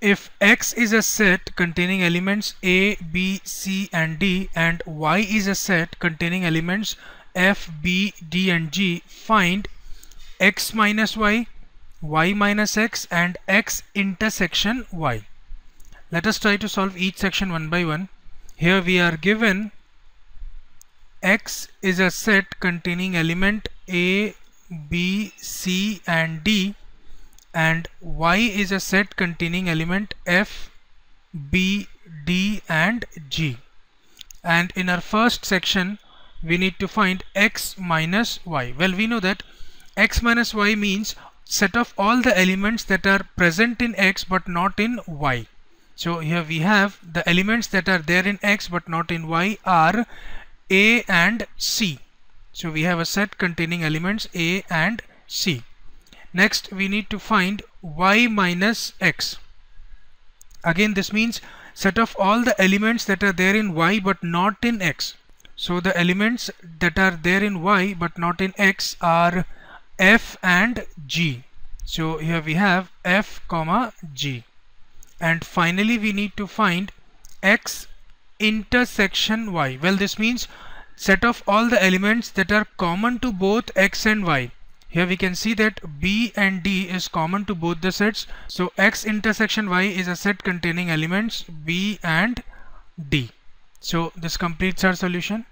if X is a set containing elements A, B, C and D and Y is a set containing elements F, B, D and G, find X minus Y, Y minus X and X intersection Y. Let us try to solve each section one by one. Here we are given X is a set containing element A, B, C and D and Y is a set containing element F, B, D and G. And in our first section we need to find X minus Y. Well we know that X minus Y means set of all the elements that are present in X but not in Y. So here we have the elements that are there in X but not in Y are A and C. So we have a set containing elements A and C. Next we need to find Y minus X. Again this means set of all the elements that are there in Y but not in X. So the elements that are there in Y but not in X are F and G. So here we have F comma G and finally we need to find x intersection y well this means set of all the elements that are common to both x and y here we can see that b and d is common to both the sets. So x intersection y is a set containing elements b and d. So this completes our solution